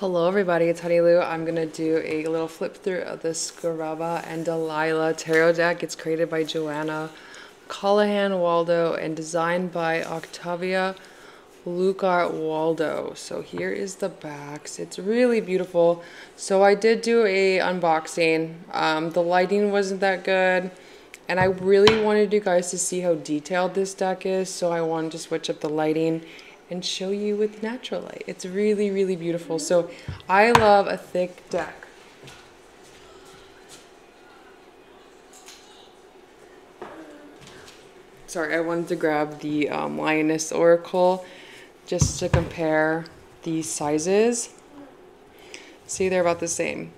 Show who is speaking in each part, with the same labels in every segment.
Speaker 1: Hello everybody, it's Honey Lou. I'm gonna do a little flip through of the Scaraba and Dahlia Tarot deck. It's created by Johanna Callahan Waldo and designed by Octavia Lucart Waldo. So here is the backs. It's really beautiful. So I did do a unboxing. Um, the lighting wasn't that good. And I really wanted you guys to see how detailed this deck is. So I wanted to switch up the lighting and show you with natural light. It's really, really beautiful. So I love a thick deck. Sorry, I wanted to grab the um, Lioness Oracle just to compare these sizes. See, they're about the same.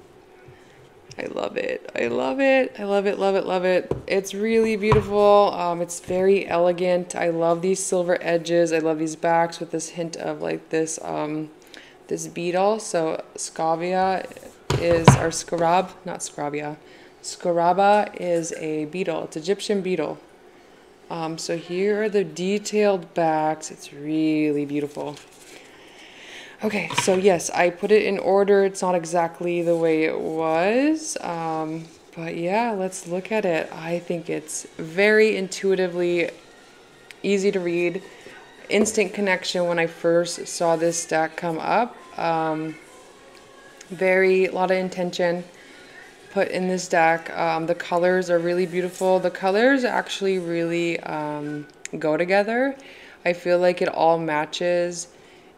Speaker 1: I love it. I love it. I love it, love it, love it. It's really beautiful. Um, it's very elegant. I love these silver edges. I love these backs with this hint of like this um, this beetle. So Scavia is our scarab, not Scrabia. Scaraba is a beetle. It's Egyptian beetle. Um, so here are the detailed backs. It's really beautiful. Okay, so yes, I put it in order. It's not exactly the way it was. Um, but yeah, let's look at it. I think it's very intuitively easy to read. Instant connection when I first saw this deck come up. Um, very, a lot of intention put in this deck. Um, the colors are really beautiful. The colors actually really um, go together. I feel like it all matches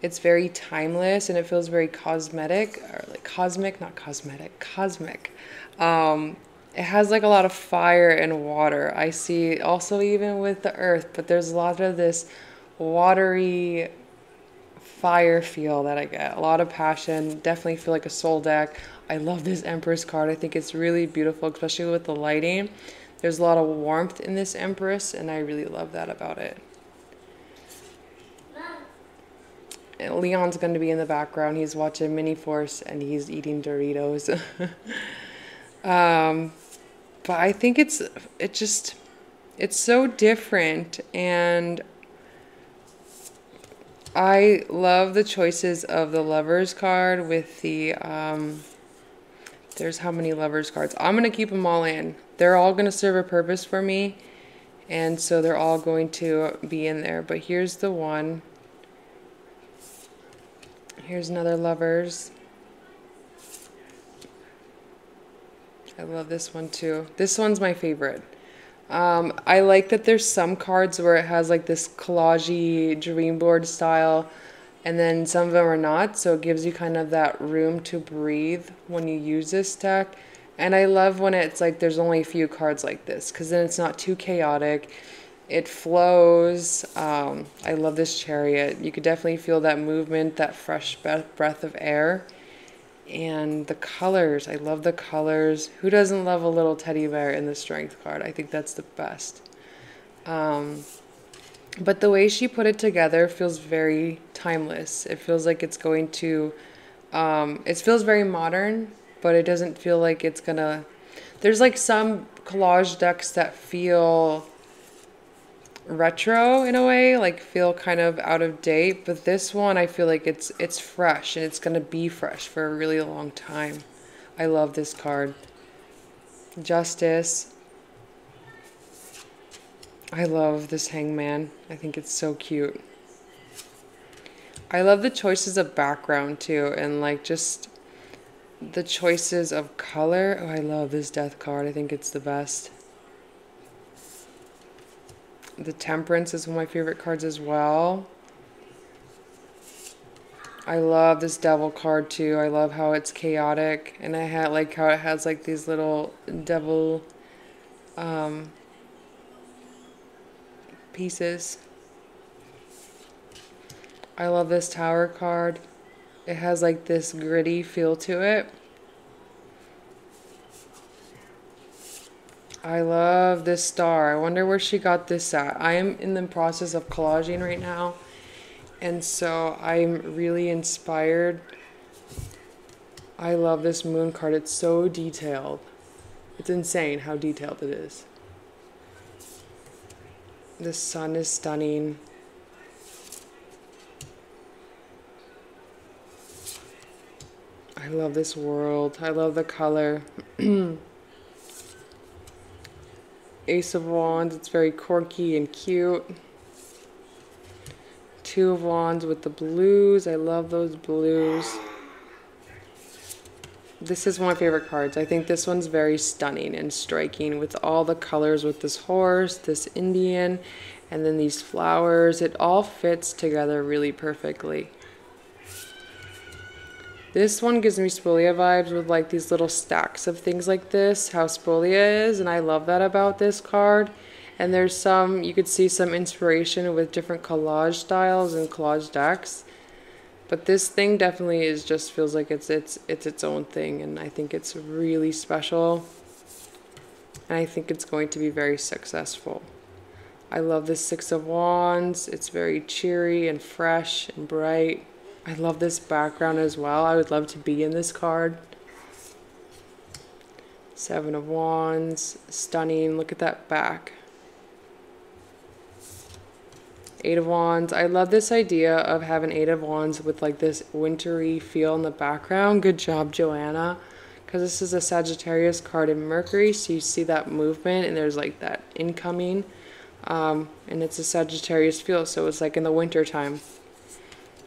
Speaker 1: it's very timeless and it feels very cosmetic or like cosmic, not cosmetic, cosmic. Um, it has like a lot of fire and water. I see also even with the earth, but there's a lot of this watery fire feel that I get. A lot of passion. Definitely feel like a soul deck. I love this Empress card. I think it's really beautiful, especially with the lighting. There's a lot of warmth in this Empress, and I really love that about it. Leon's going to be in the background. He's watching Mini Force and he's eating Doritos. um, but I think it's it just it's so different and I love the choices of the lovers card with the um, there's how many lovers cards. I'm going to keep them all in. They're all going to serve a purpose for me. And so they're all going to be in there. But here's the one Here's another Lovers. I love this one too. This one's my favorite. Um, I like that there's some cards where it has like this collagey dream board style and then some of them are not so it gives you kind of that room to breathe when you use this deck and I love when it's like there's only a few cards like this because then it's not too chaotic it flows. Um, I love this chariot. You could definitely feel that movement, that fresh breath of air. And the colors, I love the colors. Who doesn't love a little teddy bear in the strength card? I think that's the best. Um, but the way she put it together feels very timeless. It feels like it's going to, um, it feels very modern, but it doesn't feel like it's gonna. There's like some collage decks that feel retro in a way, like feel kind of out of date. But this one, I feel like it's it's fresh and it's gonna be fresh for a really long time. I love this card. Justice. I love this hangman. I think it's so cute. I love the choices of background too, and like just the choices of color. Oh, I love this death card. I think it's the best. The Temperance is one of my favorite cards as well. I love this devil card too. I love how it's chaotic and I had like how it has like these little devil um, pieces. I love this tower card. It has like this gritty feel to it. I love this star. I wonder where she got this at. I am in the process of collaging right now. And so I'm really inspired. I love this moon card. It's so detailed. It's insane how detailed it is. The sun is stunning. I love this world. I love the color. Ace of Wands, it's very quirky and cute. Two of Wands with the blues. I love those blues. This is one of my favorite cards. I think this one's very stunning and striking with all the colors with this horse, this Indian, and then these flowers. It all fits together really perfectly. This one gives me Spolia vibes with like these little stacks of things like this, how Spolia is, and I love that about this card. And there's some, you could see some inspiration with different collage styles and collage decks. But this thing definitely is just feels like it's it's it's its own thing and I think it's really special. And I think it's going to be very successful. I love this Six of Wands. It's very cheery and fresh and bright. I love this background as well. I would love to be in this card. Seven of Wands, stunning. Look at that back. Eight of Wands. I love this idea of having Eight of Wands with like this wintry feel in the background. Good job, Johanna. Because this is a Sagittarius card in Mercury, so you see that movement and there's like that incoming. Um, and it's a Sagittarius feel, so it's like in the winter time.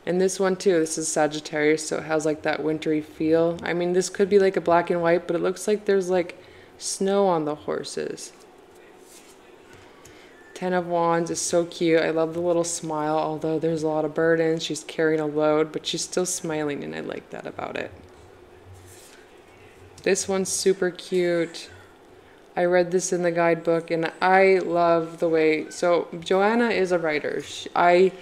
Speaker 1: And this one too, this is Sagittarius, so it has like that wintry feel. I mean, this could be like a black and white, but it looks like there's like snow on the horses. Ten of Wands is so cute. I love the little smile, although there's a lot of burdens. She's carrying a load, but she's still smiling, and I like that about it. This one's super cute. I read this in the guidebook, and I love the way. So Johanna is a writer. She, I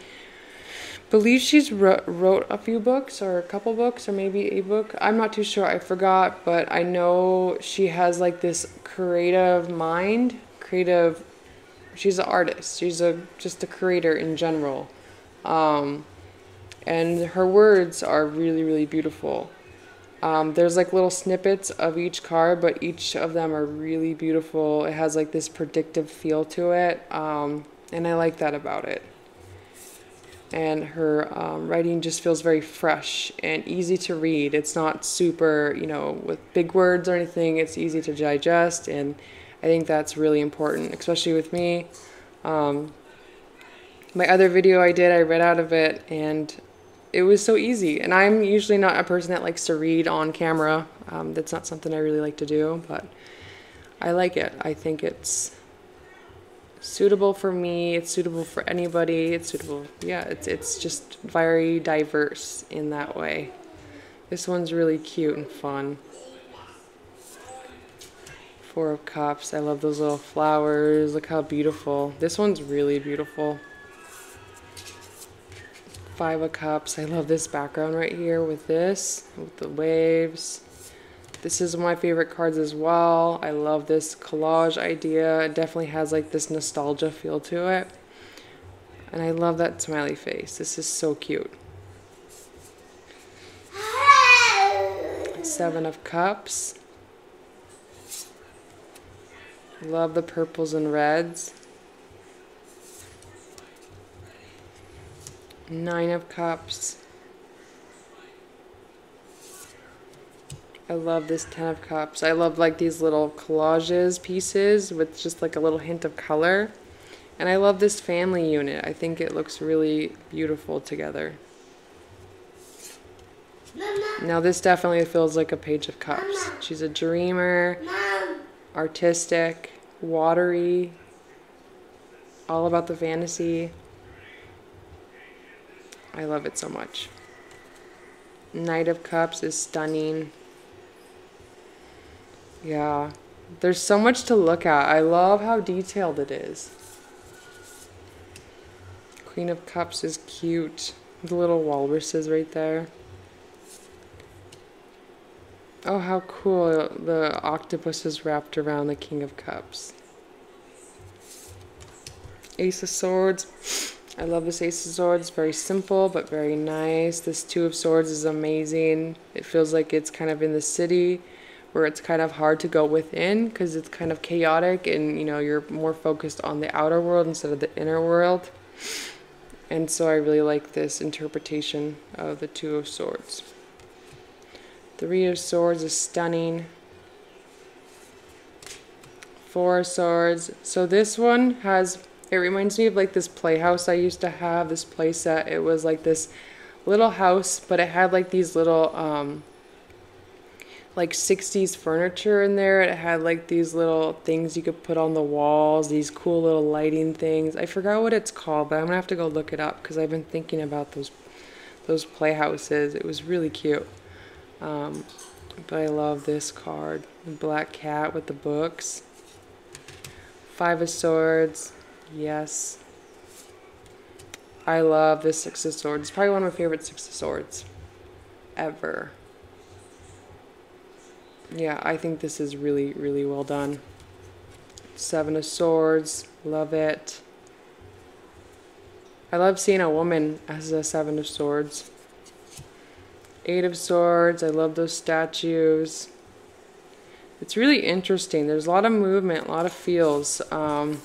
Speaker 1: believe she's wrote, wrote a few books or a couple books or maybe a book. I'm not too sure. I forgot, but I know she has like this creative mind, creative. She's an artist. She's a just a creator in general, um, and her words are really really beautiful. Um, there's like little snippets of each card, but each of them are really beautiful. It has like this predictive feel to it, um, and I like that about it and her um, writing just feels very fresh and easy to read. It's not super, you know, with big words or anything. It's easy to digest, and I think that's really important, especially with me. Um, my other video I did, I read out of it, and it was so easy. And I'm usually not a person that likes to read on camera. Um, that's not something I really like to do, but I like it. I think it's suitable for me. It's suitable for anybody. It's suitable. Yeah, it's it's just very diverse in that way. This one's really cute and fun. Four of Cups. I love those little flowers. Look how beautiful. This one's really beautiful. Five of Cups. I love this background right here with this, with the waves. This is my favorite cards as well. I love this collage idea. It definitely has like this nostalgia feel to it. And I love that smiley face. This is so cute. Seven of Cups. Love the purples and reds. Nine of Cups. I love this Ten of Cups. I love like these little collages pieces with just like a little hint of color. And I love this family unit. I think it looks really beautiful together. Now this definitely feels like a page of cups. She's a dreamer, artistic, watery, all about the fantasy. I love it so much. Knight of Cups is stunning. Yeah. There's so much to look at. I love how detailed it is. Queen of Cups is cute. The little walruses right there. Oh, how cool. The octopus is wrapped around the King of Cups. Ace of Swords. I love this Ace of Swords. Very simple, but very nice. This Two of Swords is amazing. It feels like it's kind of in the city where it's kind of hard to go within because it's kind of chaotic and you know you're more focused on the outer world instead of the inner world and so i really like this interpretation of the two of swords Three of Swords is stunning. Four of Swords. So this one has, it reminds me of like this playhouse I used to have, this playset. It was like this little house, but it had like these little, um, like 60s furniture in there. It had like these little things you could put on the walls, these cool little lighting things. I forgot what it's called, but I'm gonna have to go look it up because I've been thinking about those those playhouses. It was really cute. Um, but I love this card. The black cat with the books. Five of Swords. Yes. I love this Six of Swords. It's probably one of my favorite Six of Swords ever. Yeah, I think this is really, really well done. Seven of Swords. Love it. I love seeing a woman as a Seven of Swords. Eight of Swords. I love those statues. It's really interesting. There's a lot of movement, a lot of feels. Um,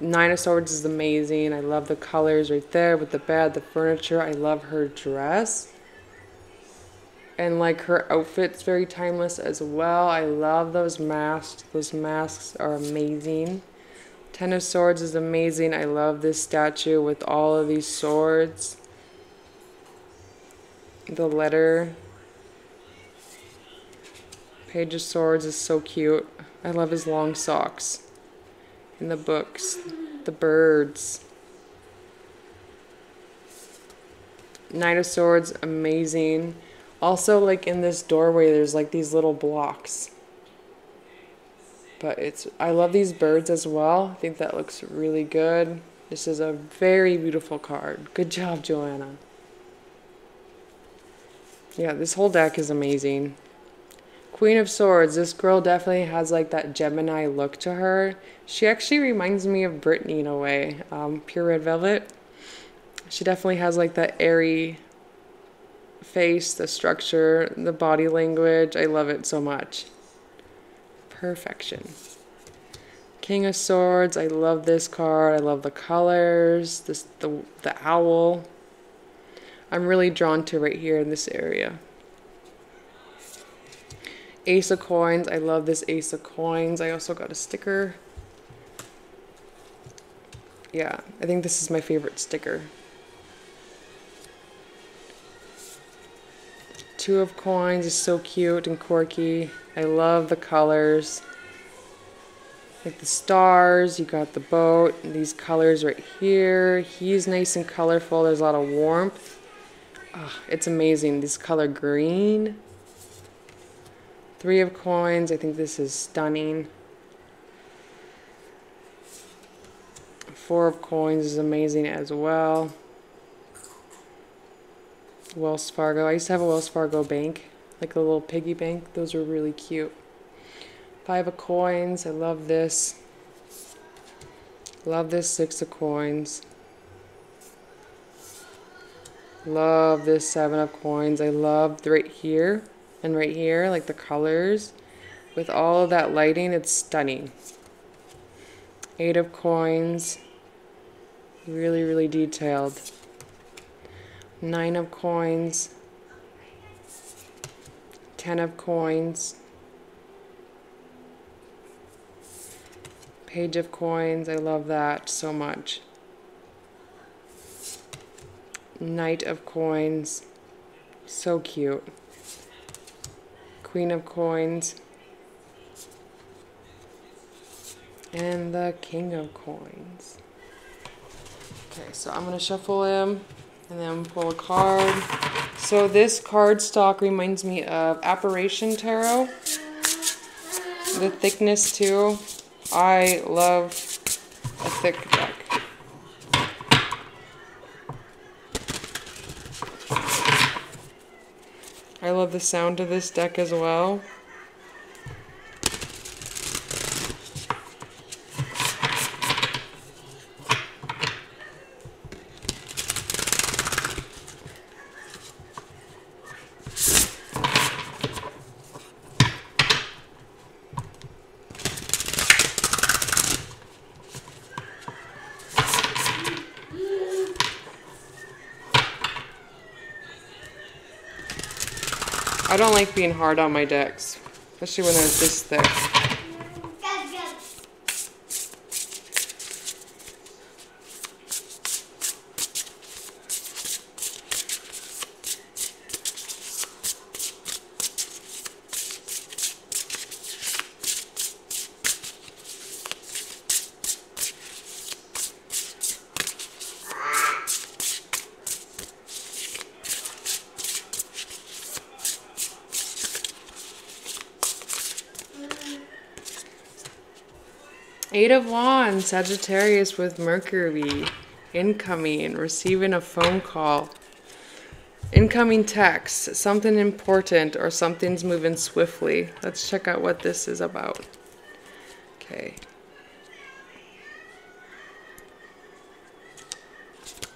Speaker 1: Nine of Swords is amazing. I love the colors right there with the bed, the furniture. I love her dress. And like her outfit's very timeless as well. I love those masks. Those masks are amazing. Ten of Swords is amazing. I love this statue with all of these swords. The letter. Page of Swords is so cute. I love his long socks. And the books. The birds. Knight of Swords, amazing. Also, like in this doorway, there's like these little blocks. But it's, I love these birds as well. I think that looks really good. This is a very beautiful card. Good job, Johanna. Yeah, this whole deck is amazing. Queen of Swords. This girl definitely has like that Gemini look to her. She actually reminds me of Brittany in a way. Um, Pure Red Velvet. She definitely has like that airy face, the structure, the body language. I love it so much. Perfection. King of Swords. I love this card. I love the colors. This the the owl. I'm really drawn to right here in this area. Ace of Coins. I love this Ace of Coins. I also got a sticker. Yeah, I think this is my favorite sticker. Two of Coins is so cute and quirky. I love the colors. Like the stars, you got the boat, these colors right here. He's nice and colorful. There's a lot of warmth. Oh, it's amazing. This color green. Three of coins. I think this is stunning. Four of coins is amazing as well. Wells Fargo. I used to have a Wells Fargo bank, like a little piggy bank. Those were really cute. Five of coins. I love this. Love this six of coins. Love this seven of coins. I love right here and right here, like the colors. With all of that lighting, it's stunning. Eight of coins. Really, really detailed. Nine of coins. Ten of coins. Page of coins. I love that so much. Knight of Coins. So cute. Queen of Coins. And the King of Coins. Okay, so I'm going to shuffle him and then pull a card. So this card stock reminds me of Apparition Tarot. The thickness too. I love a thick deck. I love the sound of this deck as well. I don't like being hard on my decks, especially when they're this thick. Eight of Wands, Sagittarius with Mercury. Incoming, receiving a phone call. Incoming text, something important or something's moving swiftly. Let's check out what this is about. Okay.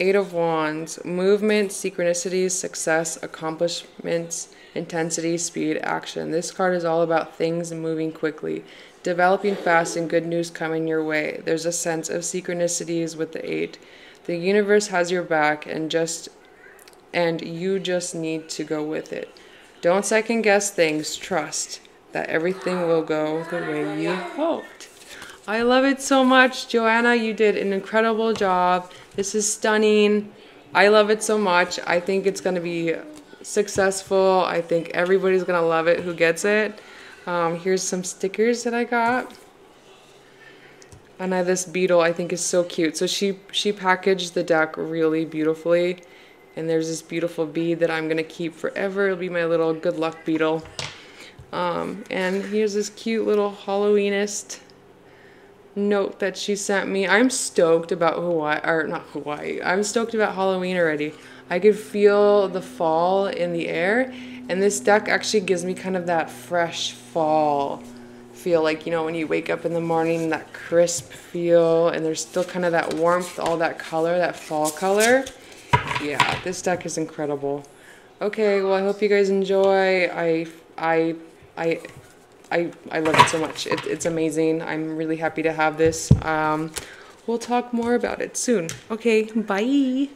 Speaker 1: Eight of Wands, movement, synchronicities, success, accomplishments, intensity, speed, action. This card is all about things moving quickly, developing fast, and good news coming your way. There's a sense of synchronicities with the eight. The universe has your back, and just and you just need to go with it. Don't second guess things. Trust that everything will go the way you hoped. I love it so much. Johanna, you did an incredible job. This is stunning. I love it so much. I think it's going to be successful. I think everybody's going to love it who gets it. Um, here's some stickers that I got. And I, this beetle I think is so cute. So she, she packaged the deck really beautifully. And there's this beautiful bead that I'm going to keep forever. It'll be my little good luck beetle. Um, and here's this cute little Halloweenist note that she sent me. I'm stoked about Hawaii, or not Hawaii. I'm stoked about Halloween already. I could feel the fall in the air, and this deck actually gives me kind of that fresh fall feel like, you know, when you wake up in the morning, that crisp feel, and there's still kind of that warmth, all that color, that fall color. Yeah, this deck is incredible. Okay, well, I hope you guys enjoy. I, I, I, I, I love it so much. It, it's amazing. I'm really happy to have this. Um, we'll talk more about it soon. Okay, bye.